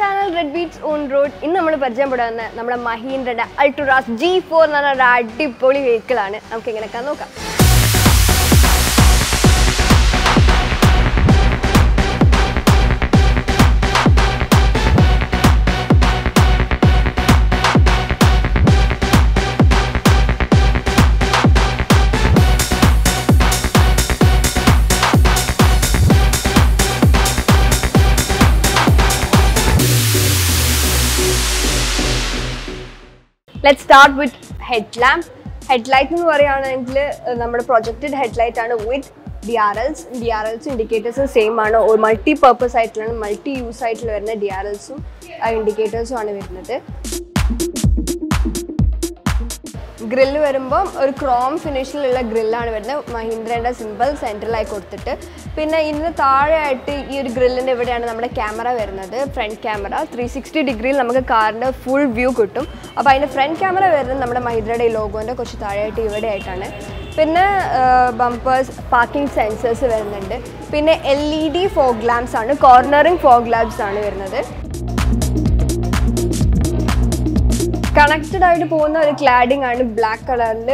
Channel red beats on road ഇന്ന് നമ്മൾ പരിചയപ്പെടുന്ന നമ്മുടെ മഹീന്ദ്രയുടെ അൾട്ടുറാസ് ജി ഫോർ എന്ന് പറഞ്ഞ ഒരു അടിപൊളി വെഹിക്കിളാണ് നമുക്ക് എങ്ങനെയൊക്കെ നോക്കാം. Let start with head lamp head light എന്ന് പറയുകയാണെങ്കിൽ നമ്മുടെ പ്രൊജക്റ്റഡ് ഹെഡ് ലൈറ്റ് ആണ് with D R Ls D R Ls ഇൻഡിക്കേറ്റേഴ്സും same ആണ്. ഒരു മൾട്ടി പർപ്പസ് ആയിട്ടുള്ള മൾട്ടി യൂസ് ആയിട്ടുള്ള വരുന്ന ഡി ആർ എൽസും ഇൻഡിക്കേറ്റേഴ്സും ആണ് വരുന്നത്. ഗ്രില്ല് വരുമ്പം ഒരു ക്രോം ഫിനിഷിലുള്ള ഗ്രില്ലാണ് വരുന്നത്. മഹീന്ദ്രയുടെ സിമ്പിൾ സെന്ററിലായി കൊടുത്തിട്ട്. പിന്നെ ഇതിന് താഴെയായിട്ട് ഈ ഒരു ഗ്രില്ലിന്റെ ഇവിടെയാണ് നമ്മുടെ ക്യാമറ വരുന്നത്. ഫ്രണ്ട് ക്യാമറ ത്രീ സിക്സ്റ്റി ഡിഗ്രിയിൽ നമുക്ക് കാറിന്റെ ഫുൾ വ്യൂ കിട്ടും. അപ്പോൾ അതിന്റെ ഫ്രണ്ട് ക്യാമറ വരുന്നത് നമ്മുടെ മഹീന്ദ്രയുടെ ഈ ലോഗോന്റെ കുറച്ച് താഴെയായിട്ട് ഇവിടെ ആയിട്ടാണ് പിന്നെ ബമ്പേഴ്സ് പാർക്കിംഗ് സെൻസേഴ്സ് വരുന്നുണ്ട്. പിന്നെ L E D fog lamps ആണ്. കോർണറിങ് ഫോഗ് ലാംപ്സ് ആണ് വരുന്നത്. കണക്റ്റഡ് ആയിട്ട് പോകുന്ന ഒരു ക്ലാഡിംഗ് ആണ് ബ്ലാക്ക് കളറിൽ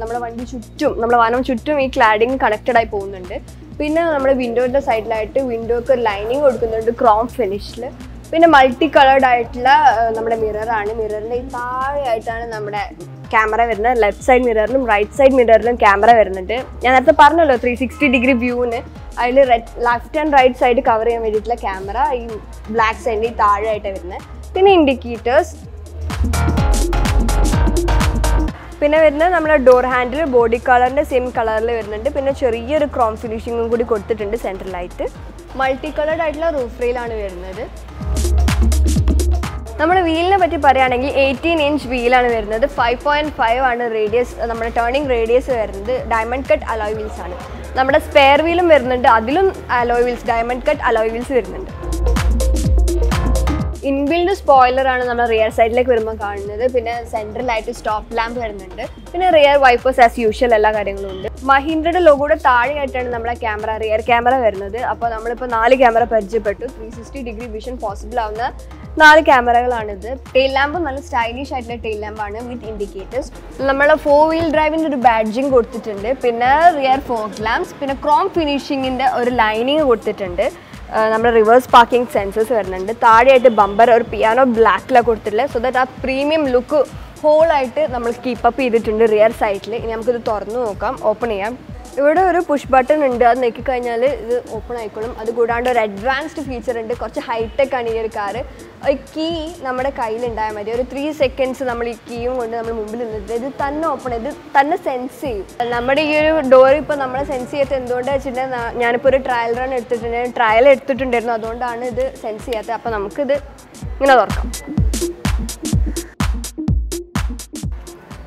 നമ്മുടെ വണ്ടി ചുറ്റും നമ്മുടെ വാനം ചുറ്റും ഈ ക്ലാഡിംഗ് കണക്റ്റഡ് ആയി പോകുന്നുണ്ട്. പിന്നെ നമ്മുടെ വിൻഡോയുടെ സൈഡിലായിട്ട് വിൻഡോക്ക് ലൈനിങ് കൊടുക്കുന്നുണ്ട് ക്രോം ഫിനിഷിൽ പിന്നെ മൾട്ടി കളേർഡ് ആയിട്ടുള്ള നമ്മുടെ മിററാണ് മിററിന്റെ താഴെയായിട്ടാണ് നമ്മുടെ ക്യാമറ വരുന്നത്. ലെഫ്റ്റ് സൈഡ് മിററിലും റൈറ്റ് സൈഡ് മിററിലും ക്യാമറ വരുന്നുണ്ട്. ഞാൻ നേരത്തെ പറഞ്ഞല്ലോ ത്രീ സിക്സ്റ്റി ഡിഗ്രി വ്യൂവിന് അതിൽ left and right side cover ചെയ്യാൻ വേണ്ടിയിട്ടുള്ള ക്യാമറ ഈ ബ്ലാക്ക് സൈഡിന്റെ ഈ താഴെയായിട്ടാണ് വരുന്നത്. പിന്നെ ഇൻഡിക്കേറ്റേഴ്സ് പിന്നെ വരുന്നത് നമ്മുടെ ഡോർ ഹാൻഡിൽ ബോഡി കളറിന്റെ സെയിം കളറിൽ വരുന്നുണ്ട്. പിന്നെ ചെറിയൊരു ക്രോം ഫിനിഷിങ്ങും കൂടി കൊടുത്തിട്ടുണ്ട് സെൻട്രലായിട്ട് മൾട്ടി കളേർഡ് ആയിട്ടുള്ള റൂഫ് റെയിലാണ് വരുന്നത്. നമ്മൾ വീലിനെ പറ്റി പറയുകയാണെങ്കിൽ എയ്റ്റീൻ ഇഞ്ച് വീലാണ് വരുന്നത്. ഫൈവ് പോയിന്റ് ഫൈവ് ആണ് റേഡിയസ് നമ്മുടെ ടേണിംഗ് റേഡിയസ് വരുന്നത്. ഡയമണ്ട് കട്ട് അലോയ് വീൽസ് ആണ്. നമ്മുടെ സ്പെയർ വീലും വരുന്നുണ്ട്. അതിലും alloy wheels diamond cut alloy wheels വരുന്നുണ്ട്. ഇൻബിൽഡ് സ്പോയിലർ ആണ് നമ്മൾ റിയർ സൈഡിലേക്ക് വരുമ്പോൾ കാണുന്നത്. പിന്നെ സെൻട്രലായിട്ട് സ്റ്റോപ്പ് ലാമ്പ് വരുന്നുണ്ട്. പിന്നെ റിയർ വൈപ്പേഴ്സ് ആസ് യൂഷ്വൽ എല്ലാ കാര്യങ്ങളും ഉണ്ട്. മഹീന്ദ്രയുടെ ലോഗോയുടെ താഴെയായിട്ടാണ് നമ്മളെ ക്യാമറ റിയർ ക്യാമറ വരുന്നത്. അപ്പോൾ നമ്മളിപ്പോൾ നാല് ക്യാമറ പരിചയപ്പെട്ടു. Three sixty degree vision possible ആവുന്ന നാല് ക്യാമറകളാണിത് ടെയിൽ ലാമ്പ് നല്ല സ്റ്റൈലിഷ് ആയിട്ടുള്ള ടെയിൽ ലാമ്പാണ് വിത്ത് ഇൻഡിക്കേറ്റേഴ്സ് നമ്മളെ ഫോർ വീൽ ഡ്രൈവിന്റെ ഒരു ബാഡ്ജിങ് കൊടുത്തിട്ടുണ്ട്. പിന്നെ റിയർ ഫോർ ലാംപ്സ് പിന്നെ ക്രോം ഫിനിഷിങ്ങിന്റെ ഒരു ലൈനിങ് കൊടുത്തിട്ടുണ്ട്. നമ്മുടെ റിവേഴ്സ് പാർക്കിംഗ് സെൻസസ് വരുന്നുണ്ട്. താഴെയായിട്ട് ബമ്പർ ഒരു പിയാനോ ബ്ലാക്കിലാണ് കൊടുത്തിട്ടുള്ളത്. സോ ദാറ്റ് ആ പ്രീമിയം ലുക്ക് ഹോളായിട്ട് നമ്മൾ കീപ്പപ്പ് ചെയ്തിട്ടുണ്ട് റിയർ സൈഡിൽ ഇനി നമുക്കിത് തുറന്നു നോക്കാം. ഓപ്പൺ ചെയ്യാം. ഇവിടെ ഒരു പുഷ് ബട്ടൺ ഉണ്ട്. അത് ഞെക്കിക്കഴിഞ്ഞാൽ ഇത് ഓപ്പൺ ആയിക്കോളും. അത് കൂടാണ്ട് ഒരു അഡ്വാൻസ്ഡ് ഫീച്ചർ ഉണ്ട്. കുറച്ച് ഹൈടെക് ആണ് ഈ ഒരു കാറ് ഈ കീ നമ്മുടെ കയ്യിലുണ്ടായാൽ മതി. ഒരു ത്രീ സെക്കൻഡ്സ് നമ്മൾ ഈ കീയും കൊണ്ട് നമ്മൾ മുമ്പിൽ നിന്നിട്ട് ഇത് തന്നെ ഓപ്പൺ ഇത് തന്നെ സെൻസ് ചെയ്യും. നമ്മുടെ ഈ ഒരു ഡോർ ഇപ്പോൾ നമ്മളെ സെൻസ് ചെയ്തിട്ട് എന്തുകൊണ്ടാണ് വെച്ചിട്ടുണ്ടെങ്കിൽ ഞാനിപ്പോൾ ഒരു ട്രയൽ റൺ എടുത്തിട്ടുണ്ടായിരുന്നു ട്രയൽ എടുത്തിട്ടുണ്ടായിരുന്നു. അതുകൊണ്ടാണ് ഇത് സെൻസ് ചെയ്യാത്തത്. അപ്പോൾ നമുക്കിത് ഇങ്ങനെ തുറക്കാം.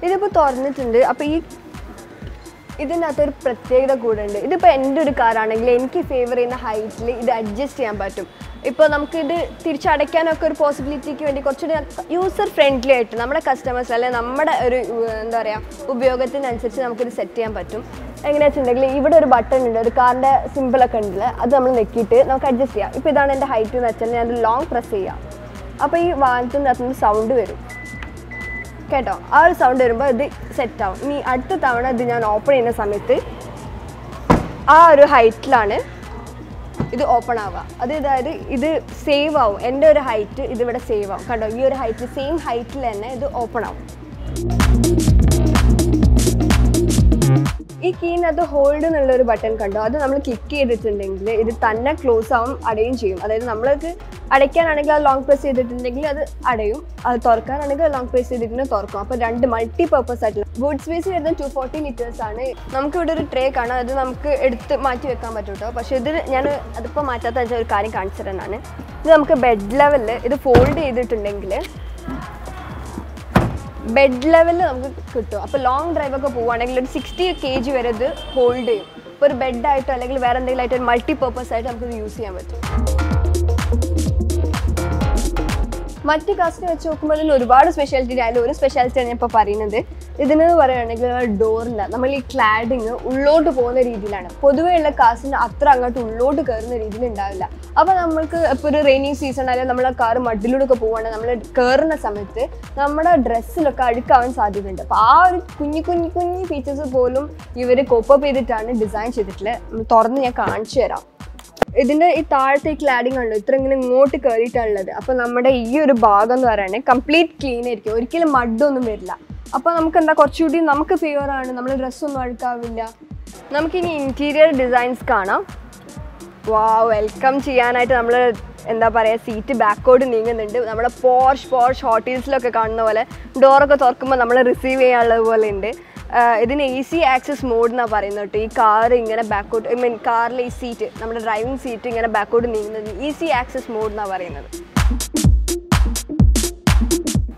ഇതിപ്പോൾ തുറന്നിട്ടുണ്ട്. അപ്പോൾ ഈ ഇതിനകത്ത് ഒരു പ്രത്യേകത കൂടെ ഉണ്ട് ഇതിപ്പോൾ എന്റെ ഒരു കാറാണെങ്കിൽ എനിക്ക് ഫേവർ ചെയ്യുന്ന ഹൈറ്റിൽ ഇത് അഡ്ജസ്റ്റ് ചെയ്യാൻ പറ്റും. ഇപ്പോൾ നമുക്കിത് തിരിച്ചടയ്ക്കാനൊക്കെ ഒരു പോസിബിലിറ്റിക്ക് വേണ്ടി കുറച്ചുകൂടി യൂസർ ഫ്രണ്ട്ലി ആയിട്ട് നമ്മുടെ കസ്റ്റമേഴ്സ് അല്ലെങ്കിൽ നമ്മുടെ ഒരു എന്താ പറയുക ഉപയോഗത്തിനനുസരിച്ച് നമുക്കിത് സെറ്റ് ചെയ്യാൻ പറ്റും. എങ്ങനെയാണെന്ന് വെച്ചിട്ടുണ്ടെങ്കിൽ ഇവിടെ ഒരു ബട്ടൺ ഉണ്ട്. ഒരു കാറിന്റെ സിമ്പിളൊക്കെ ഉണ്ടല്ലോ. അത് നമ്മൾ നെക്കിയിട്ട് നമുക്ക് അഡ്ജസ്റ്റ് ചെയ്യാം. ഇപ്പോൾ ഇതാണ് എന്റെ ഹൈറ്റ് എന്ന് വെച്ചാൽ ഞാൻ ലോങ് പ്രസ് ചെയ്യാം. അപ്പോൾ ഈ അകത്തുനിന്ന് സൗണ്ട് വരും. കേട്ടോ. ആ ഒരു സൗണ്ട് വരുമ്പോൾ ഇത് സെറ്റ് ആവും. ഇനി അടുത്ത തവണ ഇത് ഞാൻ ഓപ്പൺ ചെയ്യുന്ന സമയത്ത് ആ ഒരു ഹൈറ്റിലാണ് ഇത് ഓപ്പൺ ആവുക. അത് അതായത് ഇത് സേവ് ആവും. എന്റെ ഒരു ഹൈറ്റ് ഇതിവിടെ സേവ് ആവും. കണ്ടോ? ഈ ഒരു ഹൈറ്റിൽ സെയിം ഹൈറ്റിൽ തന്നെ ഇത് ഓപ്പൺ ആവും. ഈ കീനകത്ത് ഹോൾഡ് എന്നുള്ള ഒരു ബട്ടൺ കണ്ടോ? അത് നമ്മൾ ക്ലിക്ക് ചെയ്തിട്ടുണ്ടെങ്കിൽ ഇത് തന്നെ ക്ലോസ് ആവും അടയും ചെയ്യും. അതായത് നമ്മൾക്ക് അടയ്ക്കാനാണെങ്കിൽ അത് ലോങ് പ്രസ് ചെയ്തിട്ടുണ്ടെങ്കിൽ അത് അടയും. അത് തുറക്കാനാണെങ്കിൽ ലോങ് പ്രസ് ചെയ്തിട്ടുണ്ടെങ്കിൽ തുറക്കും. അപ്പോൾ രണ്ട് മൾട്ടി പർപ്പസ് ആയിട്ടുള്ള ബൂട്ട് സ്പേസ് വരുന്നത് ടു ഫോർട്ടി ലിറ്റേഴ്സ് ആണ്. നമുക്ക് ഇവിടെ ഒരു ട്രേ കാണാം. അത് നമുക്ക് എടുത്ത് മാറ്റി വെക്കാൻ പറ്റും കേട്ടോ പക്ഷേ ഇത് ഞാൻ അതിപ്പോൾ മാറ്റാത്ത ഒരു കാര്യം കാണിച്ചു ഇത് നമുക്ക് ബെഡ് ലെവലിൽ ഇത് ഫോൾഡ് ചെയ്തിട്ടുണ്ടെങ്കിൽ ബെഡ് ലെവലിൽ നമുക്ക് കിട്ടും. അപ്പോൾ ലോങ് ഡ്രൈവ് ഒക്കെ പോവുകയാണെങ്കിൽ ഒരു സിക്സ്റ്റി കെ ജി വരെ ഇത് ഹോൾഡ് ചെയ്യും. ഇപ്പോൾ ഒരു ബെഡായിട്ടോ അല്ലെങ്കിൽ വേറെ എന്തെങ്കിലും ആയിട്ട് ഒരു മൾട്ടി പർപ്പസ് ആയിട്ട് നമുക്ക് യൂസ് ചെയ്യാൻ പറ്റും. മറ്റ് കാസ്റ്റിനെ വെച്ച് നോക്കുമ്പോൾ ഇതിന് ഒരുപാട് സ്പെഷ്യാലിറ്റി ആയാലും ഒരു സ്പെഷ്യാലിറ്റിയാണ് ഞാൻ ഇപ്പോൾ പറയുന്നത്. ഇതിന് പറയുകയാണെങ്കിൽ ഡോറിന്റെ നമ്മൾ ഈ ക്ലാഡിങ് ഉള്ളോട്ട് പോകുന്ന രീതിയിലാണ്. പൊതുവെയുള്ള കാസ്റ്റിന് അത്ര അങ്ങോട്ട് ഉള്ളോട്ട് കയറുന്ന രീതിയിൽ ഉണ്ടാവില്ല. അപ്പോൾ നമ്മൾക്ക് ഇപ്പോൾ ഒരു റെയിനിങ് സീസൺ അല്ലെങ്കിൽ നമ്മളെ കാർ മഡിലൂടെ ഒക്കെ പോവുകയാണെങ്കിൽ നമ്മൾ കയറുന്ന സമയത്ത് നമ്മുടെ ഡ്രസ്സിലൊക്കെ അഴുക്കാവാൻ സാധ്യതയുണ്ട്. അപ്പോൾ ആ ഒരു കുഞ്ഞു കുഞ്ഞു കുഞ്ഞു ഫീച്ചേഴ്സ് പോലും ഇവർ കോപ്പ് ചെയ്തിട്ടാണ് ഡിസൈൻ ചെയ്തിട്ടുള്ളത്. തുറന്ന് ഞാൻ കാണിച്ചു തരാം. ഇതിന്റെ ഈ താഴത്തെ ഈ ക്ലാഡിംഗ് ഉണ്ടോ ഇത്ര ഇങ്ങനെ ഇങ്ങോട്ട് കയറിയിട്ടാണുള്ളത് അപ്പൊ നമ്മുടെ ഈ ഒരു ഭാഗം എന്ന് പറയുന്നത് കംപ്ലീറ്റ് ക്ലീൻ ആയിരിക്കും. ഒരിക്കലും മഡൊന്നും വരില്ല. അപ്പൊ നമുക്ക് എന്താ കുറച്ചുകൂടി നമുക്ക് ഫേവർ ആണ്. നമ്മുടെ ഡ്രസ്സൊന്നും അഴുക്കാവില്ല. നമുക്കിനി ഇന്റീരിയർ ഡിസൈൻസ് കാണാം. വാ വെൽക്കം ചെയ്യാനായിട്ട് നമ്മൾ എന്താ പറയുക സീറ്റ് ബാക്കോട്ട് നീങ്ങുന്നുണ്ട്. നമ്മുടെ പോർഷ് പോർഷ് ഹോട്ടൽസിലൊക്കെ കാണുന്ന പോലെ ഡോറൊക്കെ തുറക്കുമ്പോൾ നമ്മൾ റിസീവ് ചെയ്യാനുള്ളത് പോലെ ഉണ്ട്. ഇതിന് എ സി ആക്സസ് മോഡ് എന്നാണ് പറയുന്നത് കേട്ടോ. ഈ കാർ ഇങ്ങനെ ബാക്കോട്ട് ഐ മീൻ കാറിലെ ഈ സീറ്റ് നമ്മുടെ ഡ്രൈവിംഗ് സീറ്റ് ഇങ്ങനെ ബാക്കോട്ട് നീങ്ങുന്നത് ഈസി ആക്സസ് മോഡ് എന്നാണ് പറയുന്നത്.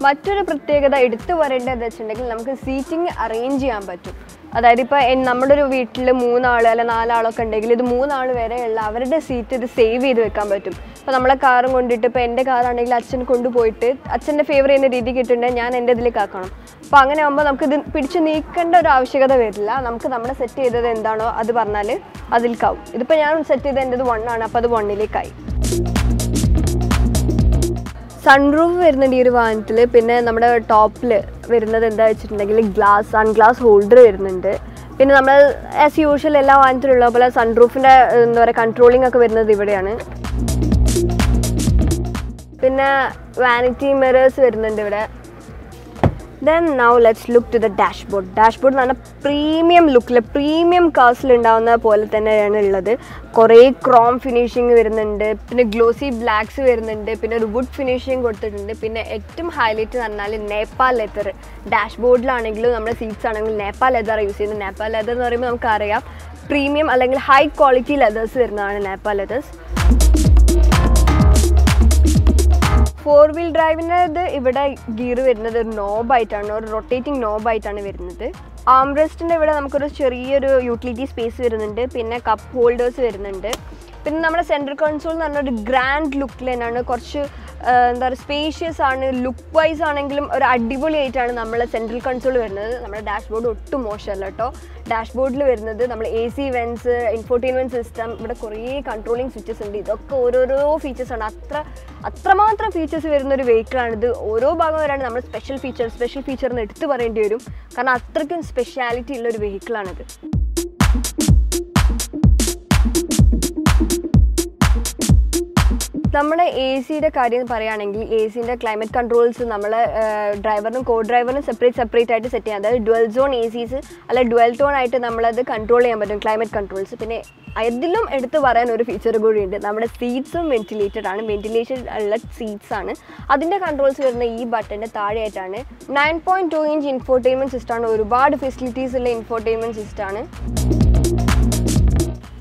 മറ്റൊരു പ്രത്യേകത എടുത്തു പറയേണ്ടത് വെച്ചിട്ടുണ്ടെങ്കിൽ നമുക്ക് സീറ്റിംഗ് അറേഞ്ച് ചെയ്യാൻ പറ്റും. അതായത് ഇപ്പോൾ നമ്മുടെ ഒരു വീട്ടിൽ മൂന്നാൾ അല്ലെ നാലാളൊക്കെ ഉണ്ടെങ്കിൽ ഇത് മൂന്നാൾ വരെയുള്ള അവരുടെ സീറ്റ് ഇത് സേവ് ചെയ്ത് വെക്കാൻ പറ്റും. ഇപ്പോൾ നമ്മളെ കാറും കൊണ്ടിട്ട് ഇപ്പോൾ എന്റെ കാറാണെങ്കിൽ അച്ഛൻ കൊണ്ടുപോയിട്ട് അച്ഛന്റെ ഫേവർ ചെയ്യുന്ന രീതിക്ക് ഇട്ടുണ്ടെങ്കിൽ ഞാൻ എന്റെ ഇതിലേക്ക് ആക്കണം. അപ്പോൾ അങ്ങനെ ആകുമ്പോൾ നമുക്ക് ഇത് പിടിച്ച് നീക്കേണ്ട ഒരു ആവശ്യകത വരില്ല. നമുക്ക് നമ്മൾ സെറ്റ് ചെയ്തത് എന്താണോ അത് പറഞ്ഞാൽ അതിൽക്കാവും. ഇതിപ്പോൾ ഞാൻ സെറ്റ് ചെയ്ത എന്റെത് വൺ ആണ് അപ്പോൾ അത് വണ്ണിലേക്കായി സൺറൂഫ് വരുന്നുണ്ട് ഈ ഒരു വാഹനത്തിൽ പിന്നെ നമ്മുടെ ടോപ്പിൽ വരുന്നത് എന്താ വെച്ചിട്ടുണ്ടെങ്കിൽ ഗ്ലാസ് സൺഗ്ലാസ് ഹോൾഡർ വരുന്നുണ്ട്. പിന്നെ നമ്മൾ ആസ് യൂഷ്വൽ എല്ലാ വാഹനത്തിലുള്ള പോലെ സൺറൂഫിന്റെ എന്താ പറയുക കൺട്രോളിംഗ് ഒക്കെ വരുന്നത് ഇവിടെയാണ്. പിന്നെ വാനിറ്റി മിറേഴ്സ് വരുന്നുണ്ട് ഇവിടെ. Then now let's look to the dashboard dashboard എന്ന് പറഞ്ഞാൽ പ്രീമിയം ലുക്കിൽ പ്രീമിയം കാസിൽ ഉണ്ടാവുന്ന പോലെ തന്നെയാണ് ഉള്ളത് കുറേ ക്രോം ഫിനിഷിങ് വരുന്നുണ്ട് പിന്നെ ഗ്ലോസി ബ്ലാക്സ് വരുന്നുണ്ട് പിന്നെ ഒരു വുഡ് ഫിനിഷിങ് കൊടുത്തിട്ടുണ്ട്. പിന്നെ ഏറ്റവും ഹൈലൈറ്റ് എന്ന് പറഞ്ഞാൽ നേപ്പാൾ ലെതർ ഡാഷ്ബോർഡിലാണെങ്കിലും നമ്മുടെ സീറ്റ്സ് ആണെങ്കിലും നേപ്പാൾ ലെതർ യൂസ് ചെയ്യുന്നത്. നേപ്പാൾ ലെതർ എന്ന് പറയുമ്പോൾ നമുക്കറിയാം പ്രീമിയം അല്ലെങ്കിൽ ഹൈ ക്വാളിറ്റി ലെതേഴ്സ് വരുന്നതാണ് നേപ്പാൾ ലെതേഴ്സ് ഫോർ വീൽ ഡ്രൈവിനത് ഇവിടെ ഗിയർ വരുന്നത് ഒരു നോബായിട്ടാണ് ഒരു റൊട്ടേറ്റിംഗ് നോബായിട്ടാണ് വരുന്നത്. ആംറെസ്റ്റിന്റെ ഇവിടെ നമുക്കൊരു ചെറിയൊരു യൂട്ടിലിറ്റി സ്പേസ് വരുന്നുണ്ട് പിന്നെ കപ്പ് ഹോൾഡേഴ്സ് വരുന്നുണ്ട്. പിന്നെ നമ്മുടെ സെൻട്രൽ കൺസോൾ എന്ന് പറഞ്ഞ ഒരു ഗ്രാൻഡ് ലുക്കിൽ തന്നെയാണ് കുറച്ച് ആ, എന്താ പറയുക സ്പേഷ്യസ് ആണ് ലുക്ക് വൈസ് ആണെങ്കിലും ഒരു അടിപൊളിയായിട്ടാണ് നമ്മളെ സെൻട്രൽ കൺസോൾ വരുന്നത്. നമ്മുടെ ഡാഷ്ബോർഡ് ഒട്ടും മോശമല്ല കേട്ടോ. ഡാഷ്ബോർഡിൽ വരുന്നത് നമ്മൾ A C vents infotainment system ഇവിടെ കുറേ കൺട്രോളിങ് സ്വിച്ചസ് ഉണ്ട്. ഇതൊക്കെ ഓരോരോ ഫീച്ചേഴ്സാണ് അത്ര അത്രമാത്രം ഫീച്ചേഴ്സ് വരുന്ന ഒരു വെഹിക്കിളാണിത് ഓരോ ഭാഗം വരാണ് നമ്മൾ സ്പെഷ്യൽ ഫീച്ചർ സ്പെഷ്യൽ ഫീച്ചർ എന്ന് എടുത്തു പറയേണ്ടി വരും. കാരണം അത്രയ്ക്കും സ്പെഷ്യാലിറ്റി ഉള്ള ഒരു വെഹിക്കിളാണിത് നമ്മുടെ എ സിയുടെ കാര്യം പറയുകയാണെങ്കിൽ എ സിന്റെ ക്ലൈമറ്റ് കൺട്രോൾസ് നമ്മൾ ഡ്രൈവറിനും കോ ഡ്രൈവറിനും സെപ്പറേറ്റ് സെപ്പറേറ്റ് ആയിട്ട് സെറ്റ് ചെയ്യാം. അതായത് ഡുവൽ സോൺ എ സീസ് അല്ല ഡുവൽ ടോൺ ആയിട്ട് നമ്മളത് കൺട്രോൾ ചെയ്യാൻ പറ്റും ക്ലൈമറ്റ് കൺട്രോൾസ് പിന്നെ അതിലും എടുത്തു പറയാൻ ഒരു ഫീച്ചർ കൂടി ഉണ്ട് നമ്മുടെ സീറ്റ്സും വെന്റിലേറ്റഡ് ആണ്. വെന്റിലേഷൻ ഉള്ള സീറ്റ്സ് ആണ്. അതിന്റെ കൺട്രോൾസ് വരുന്ന ഈ ബട്ടന്റെ താഴെയായിട്ടാണ് nine point two inch infotainment സിസ്റ്റമാണ് ഒരുപാട് ഫെസിലിറ്റീസ് ഉള്ള ഇൻഫോർടൈൻമെന്റ് സിസ്റ്റമാണ്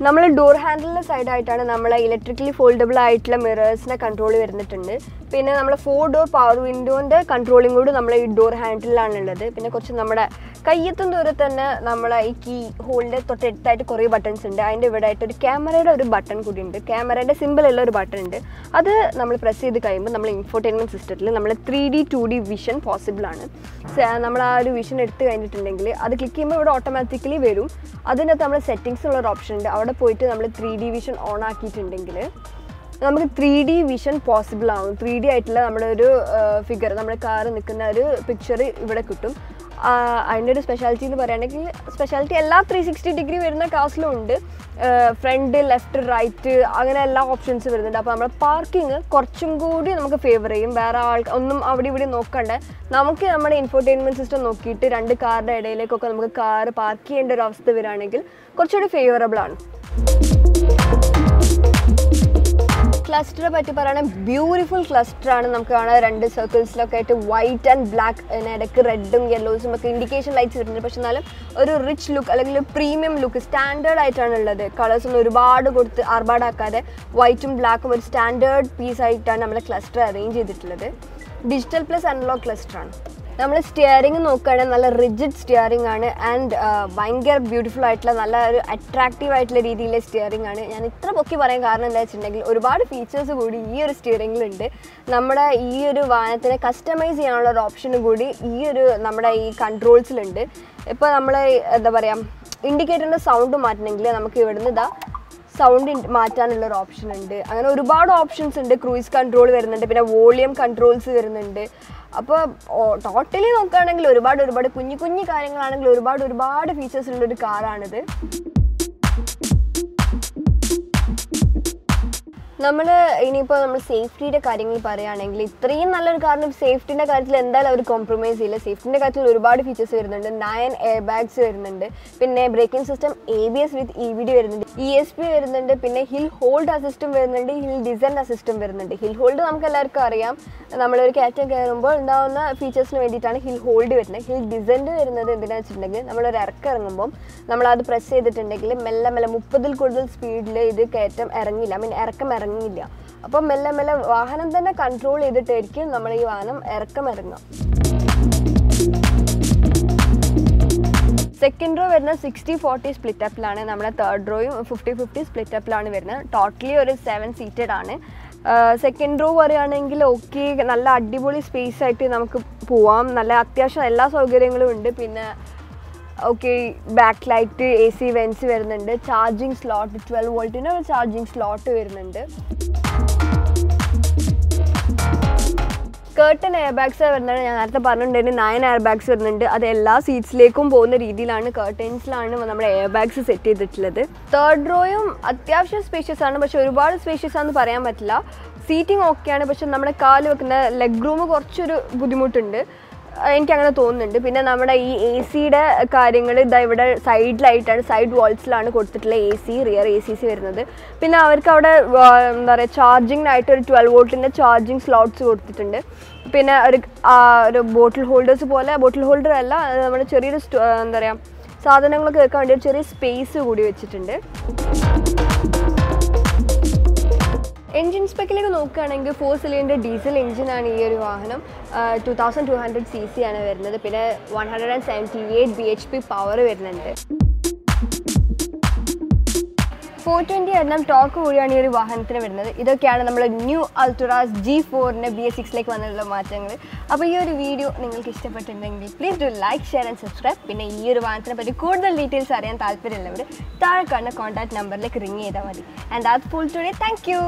നമ്മൾ ഡോർ ഹാൻഡിലിന്റെ സൈഡായിട്ടാണ് നമ്മളെ ഇലക്ട്രിക്കലി ഫോൾഡബിൾ ആയിട്ടുള്ള മിറേഴ്സിനെ കൺട്രോൾ വരുന്നിട്ടുണ്ട്. പിന്നെ നമ്മൾ ഫോർ ഡോർ പവർ വിൻഡോന്റെ കൺട്രോളിങ് കൂടി നമ്മൾ ഈ ഡോർ ഹാൻഡിലാണ് ഉള്ളത് പിന്നെ കുറച്ച് നമ്മുടെ കയ്യെത്തും ദൂരത്ത് തന്നെ നമ്മൾ ഈ കീ ഹോളിന്റെ തൊട്ടടുത്തായിട്ട് കുറേ ബട്ടൺസ് ഉണ്ട്. അതിന്റെ ഇവിടെ ആയിട്ട് ഒരു ക്യാമറയുടെ ഒരു ബട്ടൺ കൂടി ഉണ്ട് ക്യാമറയുടെ സിമ്പിളുള്ള ഒരു ബട്ടൺ ഉണ്ട്. അത് നമ്മൾ പ്രസ് ചെയ്ത് കഴിയുമ്പോൾ നമ്മൾ ഇൻഫോർടൈൻമെന്റ് സിസ്റ്റത്തിൽ നമ്മൾ three D two D vision പോസിബിളാണ് നമ്മൾ ആ ഒരു വിഷൻ എടുത്ത് കഴിഞ്ഞിട്ടുണ്ടെങ്കിൽ അത് ക്ലിക്ക് ചെയ്യുമ്പോൾ ഇവിടെ ഓട്ടോമാറ്റിക്കലി വരും. അതിനകത്ത് നമ്മൾ സെറ്റിങ്സ് ഉള്ള ഒരു ഓപ്ഷൻ ഉണ്ട്. അവിടെ പോയിട്ട് നമ്മൾ ത്രീ ഡി വിഷൻ ഓൺ ആക്കിയിട്ടുണ്ടെങ്കിൽ നമുക്ക് ത്രീ ഡി വിഷൻ പോസിബിൾ ആവും. ത്രീ ഡി ആയിട്ടുള്ള നമ്മുടെ ഒരു ഫിഗർ നമ്മുടെ കാറ് നിൽക്കുന്ന ഒരു പിക്ചർ ഇവിടെ കിട്ടും. അതിന്റെ ഒരു സ്പെഷ്യാലിറ്റി എന്ന് പറയുകയാണെങ്കിൽ സ്പെഷ്യാലിറ്റി എല്ലാ ത്രീ സിക്സ്റ്റി ഡിഗ്രി വരുന്ന കാസിലും ഉണ്ട്. ഫ്രണ്ട് ലെഫ്റ്റ് റൈറ്റ് അങ്ങനെ എല്ലാ ഓപ്ഷൻസ് വരുന്നുണ്ട്. അപ്പോൾ നമ്മുടെ പാർക്കിംഗ് കുറച്ചും കൂടി നമുക്ക് ഫേവർ ചെയ്യും. വേറെ ആൾ ഒന്നും അവിടെ ഇവിടെ നോക്കണ്ട. നമുക്ക് നമ്മുടെ ഇൻഫോർടൈൻമെന്റ് സിസ്റ്റം നോക്കിയിട്ട് രണ്ട് കാറിന്റെ ഇടയിലേക്കൊക്കെ നമുക്ക് കാർ പാർക്ക് ചെയ്യേണ്ട ഒരു അവസ്ഥ വരികയാണെങ്കിൽ കുറച്ചുകൂടി ഫേവറബിൾ ആണ്. ക്ലസ്റ്ററെ പറ്റി പറയുകയാണെങ്കിൽ ബ്യൂട്ടിഫുൾ ക്ലസ്റ്റർ ആണ് നമുക്ക് കാണാൻ രണ്ട് സർക്കിൾസിലൊക്കെ ആയിട്ട് വൈറ്റ് ആൻഡ് ബ്ലാക്ക് ഇടയ്ക്ക് റെഡും യെല്ലോസും ഒക്കെ ഇൻഡിക്കേഷൻ ലൈറ്റ്സ് വരുന്നുണ്ട് പക്ഷെ എന്നാലും ഒരു റിച്ച് ലുക്ക് അല്ലെങ്കിൽ പ്രീമിയം ലുക്ക് സ്റ്റാൻഡേർഡ് ആയിട്ടാണ് ഉള്ളത്. കളേഴ്സ് ഒന്നും ഒരുപാട് കൊടുത്ത് ആർഭാടാക്കാതെ വൈറ്റും ബ്ലാക്കും ഒരു സ്റ്റാൻഡേർഡ് പീസ് ആയിട്ടാണ് നമ്മുടെ ക്ലസ്റ്റർ അറേഞ്ച് ചെയ്തിട്ടുള്ളത്. ഡിജിറ്റൽ പ്ലസ് അനലോഗ് ക്ലസ്റ്റർ ആണ്. നമ്മൾ സ്റ്റിയറിംഗ് നോക്കുകയാണെങ്കിൽ നല്ല റിജിഡ് സ്റ്റിയറിംഗ് ആണ് ആൻഡ് ഭയങ്കര ബ്യൂട്ടിഫുൾ ആയിട്ടുള്ള നല്ല ഒരു അട്രാക്റ്റീവ് ആയിട്ടുള്ള രീതിയിലെ സ്റ്റിയറിംഗ് ആണ്. ഞാൻ ഇത്ര പൊക്കി പറയാൻ കാരണം എന്താ വെച്ചിട്ടുണ്ടെങ്കിൽ ഒരുപാട് ഫീച്ചേഴ്സ് കൂടി ഈ ഒരു സ്റ്റിയറിംഗിലുണ്ട് നമ്മുടെ ഈ ഒരു വാഹനത്തിനെ കസ്റ്റമൈസ് ചെയ്യാനുള്ള ഒരു ഓപ്ഷനും കൂടി ഈ ഒരു നമ്മുടെ ഈ കൺട്രോൾസിലുണ്ട് ഇപ്പോൾ നമ്മൾ എന്താ പറയുക ഇൻഡിക്കേറ്ററിന്റെ സൗണ്ട് മാറ്റണമെങ്കിൽ നമുക്ക് ഇവിടുന്ന് ഇതാ സൗണ്ട് മാറ്റാനുള്ള ഒരു ഓപ്ഷൻ ഉണ്ട്. അങ്ങനെ ഒരുപാട് ഓപ്ഷൻസ് ഉണ്ട്. ക്രൂയിസ് കൺട്രോൾ വരുന്നുണ്ട്. പിന്നെ വോളിയം കൺട്രോൾസ് വരുന്നുണ്ട്. അപ്പോൾ ടോട്ടലി നോക്കുകയാണെങ്കിൽ ഒരുപാട് ഒരുപാട് കുഞ്ഞു കുഞ്ഞു കാര്യങ്ങളാണെങ്കിൽ ഒരുപാട് ഒരുപാട് ഫീച്ചേഴ്സ് ഉള്ളൊരു കാറാണിത് നമ്മൾ ഇനിയിപ്പോൾ നമ്മൾ സേഫ്റ്റിയുടെ കാര്യങ്ങൾ പറയുകയാണെങ്കിൽ ഇത്രയും നല്ലൊരു കാറിന് സേഫ്റ്റിന്റെ കാര്യത്തിൽ എന്തായാലും അവർ കോംപ്രമൈസ് ചെയ്യില്ല. സേഫ്റ്റിന്റെ കാര്യത്തിൽ ഒരുപാട് ഫീച്ചേഴ്സ് വരുന്നുണ്ട്. നയൻ എയർ ബാഗ്സ് വരുന്നുണ്ട്. പിന്നെ braking system A B S with E V D വരുന്നുണ്ട്. ഇ എസ് പി വരുന്നുണ്ട് പിന്നെ ഹിൽ ഹോൾഡ് അസിസ്റ്റം വരുന്നുണ്ട് ഹിൽ ഡിസൈൻ അസിസ്റ്റം വരുന്നുണ്ട്. ഹിൽ ഹോൾഡ് നമുക്ക് എല്ലാവർക്കും അറിയാം. നമ്മളൊരു കയറ്റം കയറുമ്പോൾ ഉണ്ടാകുന്ന ഫീച്ചേഴ്സിന് വേണ്ടിയിട്ടാണ് ഹിൽ ഹോൾഡ് വരുന്നത്. ഹിൽ ഡിസൈൻഡ് വരുന്നത് എന്തിനാണെന്ന് വെച്ചിട്ടുണ്ടെങ്കിൽ നമ്മളൊരു ഇറക്കം ഇറങ്ങുമ്പോൾ നമ്മളത് പ്രസ് ചെയ്തിട്ടുണ്ടെങ്കിൽ മെല്ലെ മെല്ലെ മുപ്പതിൽ കൂടുതൽ സ്പീഡിൽ ഇത് കയറ്റം ഇറങ്ങില്ല. ഐ മീൻ ഇറക്കം ഇറങ്ങിയില്ല. അപ്പം മെല്ലെ മെല്ലെ വാഹനം തന്നെ കൺട്രോൾ ചെയ്തിട്ടായിരിക്കും നമ്മൾ ഈ വാഹനം ഇറക്കം ഇറങ്ങുക. സെക്കൻഡ് റോ വരുന്ന സിക്സ്റ്റി ഫോർട്ടി സ്പ്ലിറ്റ് അപ്പിലാണ് നമ്മുടെ തേർഡ് റോയും ഫിഫ്റ്റി ഫിഫ്റ്റി സ്പ്ലിറ്റ് അപ്പിലാണ് വരുന്നത്. ടോട്ടലി ഒരു സെവൻ സീറ്റഡ് ആണ്. സെക്കൻഡ് റോ പറയുകയാണെങ്കിൽ ഓക്കെ നല്ല അടിപൊളി സ്പേസ് ആയിട്ട് നമുക്ക് പോവാം. നല്ല അത്യാവശ്യം എല്ലാ സൗകര്യങ്ങളും ഉണ്ട്. പിന്നെ okay back light A C vents വരുന്നുണ്ട് ചാർജിങ് സ്ലോട്ട് ട്വൽവ് വോൾട്ടിന്റെ ഒരു ചാർജിങ് സ്ലോട്ട് വരുന്നുണ്ട്. കേർട്ടൻ എയർ ബാഗ്സ് വരുന്നത്. ഞാൻ നേരത്തെ പറഞ്ഞിട്ടുണ്ടായിരുന്നു നയൻ എയർ ബാഗ്സ് വരുന്നുണ്ട്. അത് എല്ലാ സീറ്റ്സിലേക്കും പോകുന്ന രീതിയിലാണ് കേർട്ടൻസിലാണ് നമ്മുടെ എയർ ബാഗ്സ് സെറ്റ് ചെയ്തിട്ടുള്ളത് തേർഡ് റോയും അത്യാവശ്യം സ്പേഷ്യസ് ആണ്. പക്ഷെ ഒരുപാട് സ്പേഷ്യസ് ആണെന്ന് പറയാൻ പറ്റില്ല. സീറ്റിംഗ് ഓക്കെയാണ് പക്ഷെ നമ്മുടെ കാൽ വെക്കുന്ന ലെഗ് റൂം കുറച്ചൊരു ബുദ്ധിമുട്ടുണ്ട്. എനിക്കങ്ങനെ തോന്നുന്നുണ്ട്. പിന്നെ നമ്മുടെ ഈ എ സിയുടെ കാര്യങ്ങൾ ഇതാ ഇവിടെ സൈഡിലായിട്ടാണ് സൈഡ് വാൾസിലാണ് കൊടുത്തിട്ടുള്ള A C rear A C C വരുന്നത്. പിന്നെ അവർക്ക് അവിടെ എന്താ പറയുക ചാർജിങ്ങിനായിട്ട് ഒരു ട്വൽവ് വോൾട്ടിന്റെ ചാർജിങ് സ്ലോട്ട്സ് കൊടുത്തിട്ടുണ്ട്. പിന്നെ ഒരു ഒരു ബോട്ടിൽ ഹോൾഡേഴ്സ് പോലെ ബോട്ടിൽ ഹോൾഡർ അല്ല നമ്മുടെ ചെറിയൊരു എന്താ പറയുക സാധനങ്ങളൊക്കെ വെക്കാൻ വേണ്ടി ഒരു ചെറിയ സ്പേസ് കൂടി വെച്ചിട്ടുണ്ട്. എൻജിൻ സ്പെക്കിലേക്ക് നോക്കുകയാണെങ്കിൽ ഫോർ സിലിണ്ടർ ഡീസൽ എഞ്ചിനാണ് ഈ ഒരു വാഹനം. Two thousand two hundred C C ആണ് വരുന്നത്. പിന്നെ one hundred and seventy eight B H P power വരുന്നുണ്ട്. ഫോർ ട്വന്റി എണ്ണം ടോക്ക് കൂടിയാണ് ഈ ഒരു വാഹനത്തിന് വരുന്നത്. ഇതൊക്കെയാണ് നമ്മൾ ന്യൂ അൾട്രാസ് ജി ഫോറിന്റെ ബി എസ് സിക്സിലേക്ക് വന്നിട്ടുള്ള മാറ്റങ്ങൾ അപ്പോൾ ഈ ഒരു വീഡിയോ നിങ്ങൾക്ക് ഇഷ്ടപ്പെട്ടിട്ടുണ്ടെങ്കിൽ please do like share and subscribe പിന്നെ ഈ ഒരു വാഹനത്തിനെ പറ്റി കൂടുതൽ ഡീറ്റെയിൽസ് അറിയാൻ താല്പര്യമുള്ളവർ താഴെ കാണുന്ന കോൺടാക്ട് നമ്പറിലേക്ക് റിങ് ചെയ്താൽ മതി. And that full today thank you